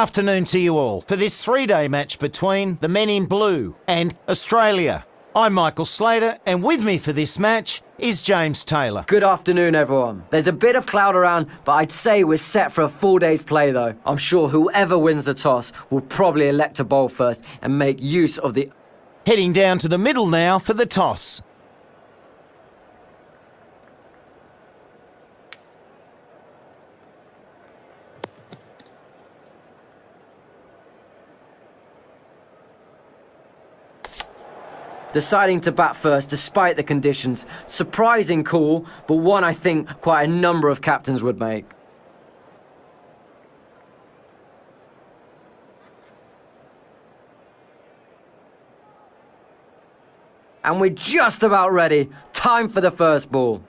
afternoon to you all for this three day match between the men in blue and Australia. I'm Michael Slater, and with me for this match is James Taylor. Good afternoon, everyone. There's a bit of cloud around, but I'd say we're set for a full day's play, though. I'm sure whoever wins the toss will probably elect to bowl first and make use of the. Heading down to the middle now for the toss. Deciding to bat first despite the conditions. Surprising call, but one I think quite a number of captains would make. And we're just about ready. Time for the first ball.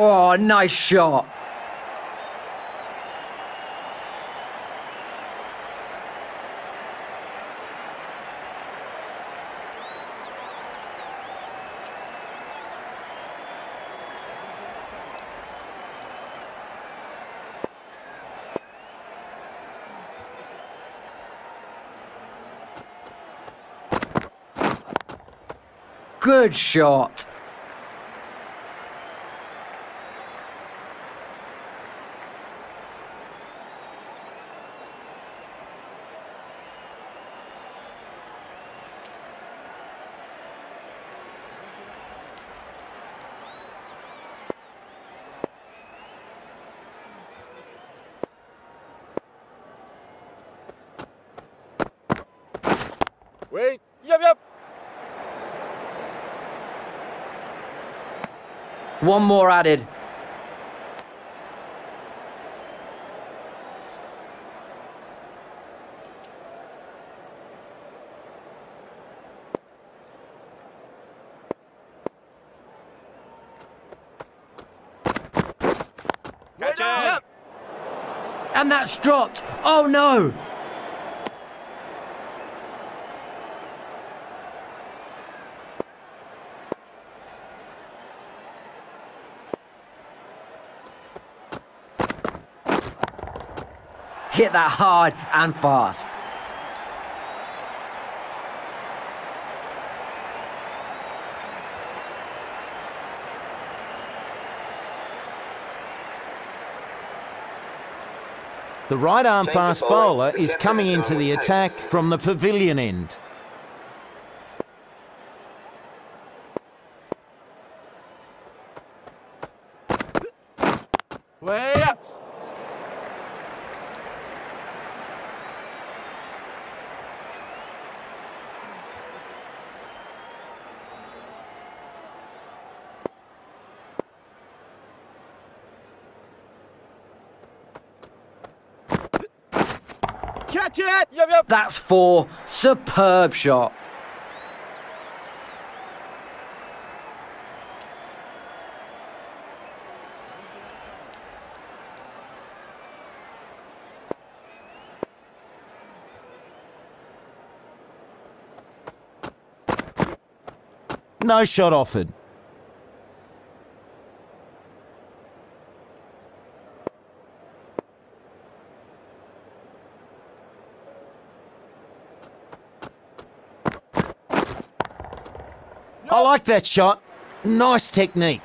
Oh, nice shot. Good shot. Wait. Yep, yep. One more added. Catch it. Yep. And that's dropped. Oh no! Hit that hard and fast. The right arm fast bowler is coming into the attack from the pavilion end. Catch it. Yep, yep. That's four. Superb shot. No shot offered. Like that shot. Nice technique.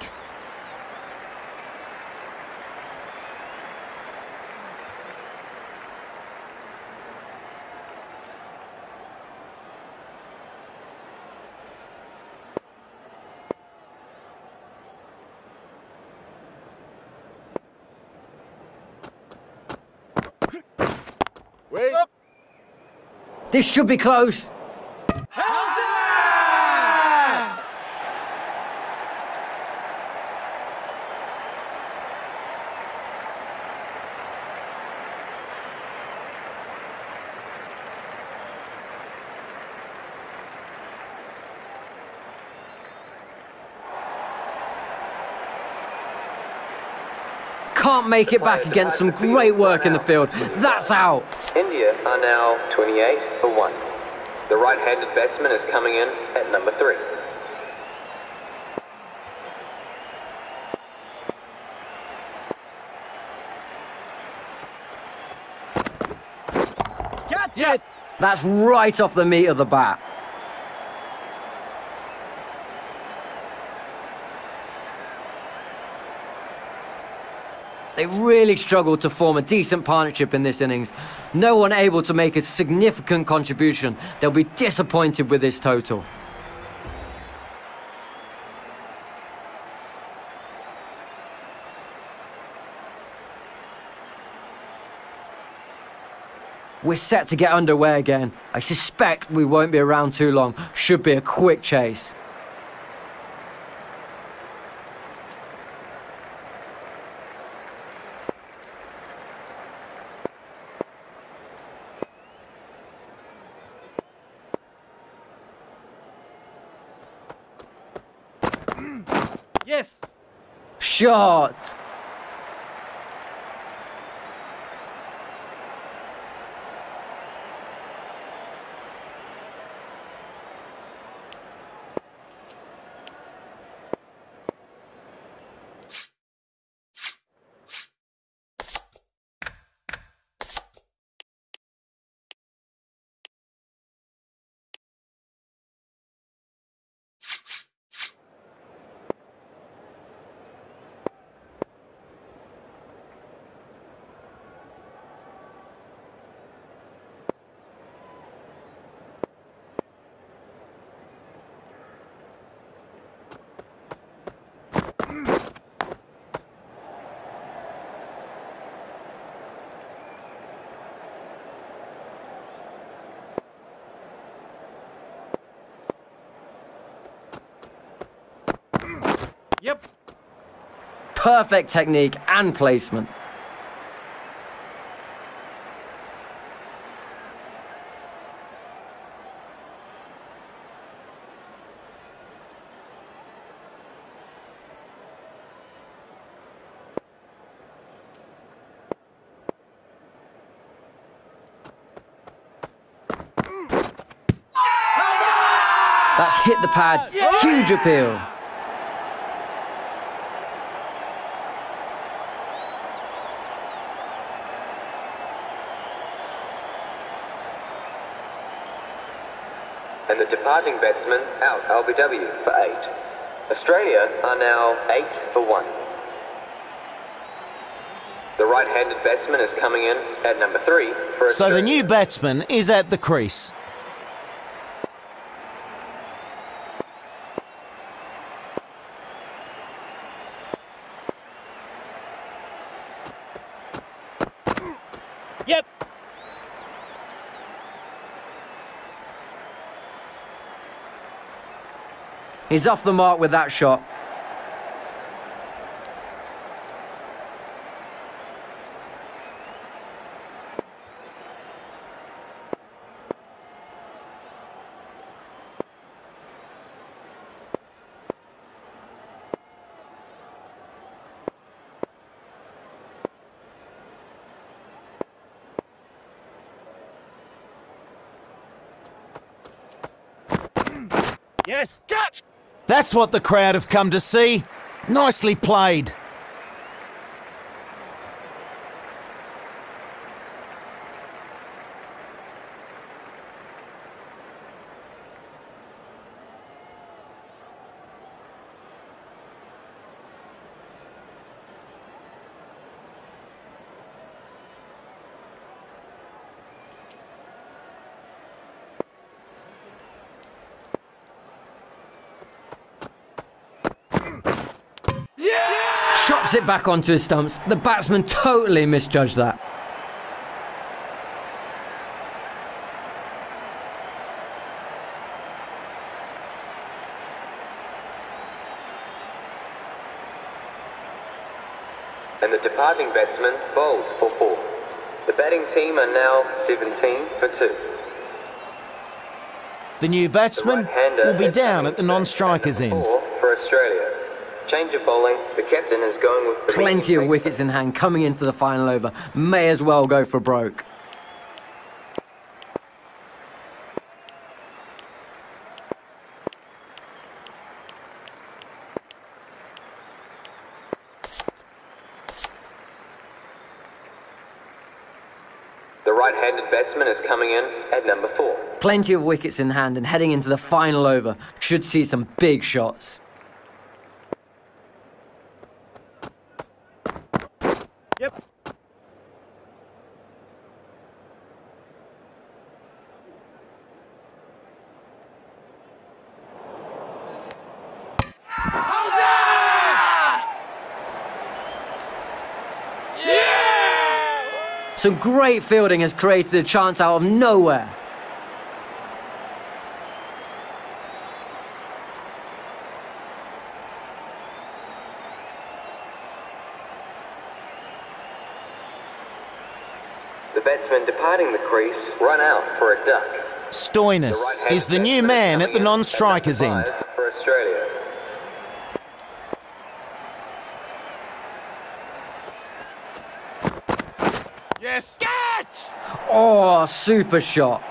Wait. This should be close. Can't make it back against some great work in the field. That's out. India are now 28 for 1. The right-handed batsman is coming in at number 3. Catch it! That's right off the meat of the bat. They really struggled to form a decent partnership in this innings. No one able to make a significant contribution. They'll be disappointed with this total. We're set to get underway again. I suspect we won't be around too long. Should be a quick chase. Yes! Shot! Yep! Perfect technique and placement. That's hit the pad. Huge appeal. The departing batsman out LBW for 8. Australia are now 8 for 1. The right-handed batsman is coming in at number 3 for So the new batsman is at the crease. He's off the mark with that shot. Yes! Catch! That's what the crowd have come to see. Nicely played. Chops it back onto his stumps. The batsman totally misjudged that. And the departing batsman bowled for 4. The batting team are now 17 for 2. The new The batsman right-hander will be down at the non-strikers end. 4 for Australia. Change of bowling. The captain is going with Plenty of wickets in hand coming in for the final over. May as well go for broke. The right-handed batsman is coming in at number four. Plenty of wickets in hand and heading into the final over. Should see some big shots. Yep. How's that? Yeah! Some great fielding has created a chance out of nowhere. The batsman departing the crease run out for a duck. Stoinis right-handed is the new man at the non-strikers end. For Australia. Yes! Catch! Oh, super shot.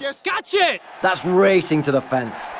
Yes! Catch it! That's racing to the fence.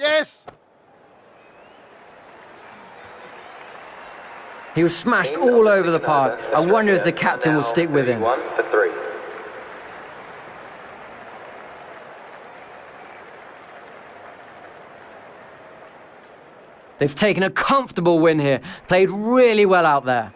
Yes! He was smashed In all over the park. I wonder if the captain will stick with him. 31 for three. They've taken a comfortable win here, played really well out there.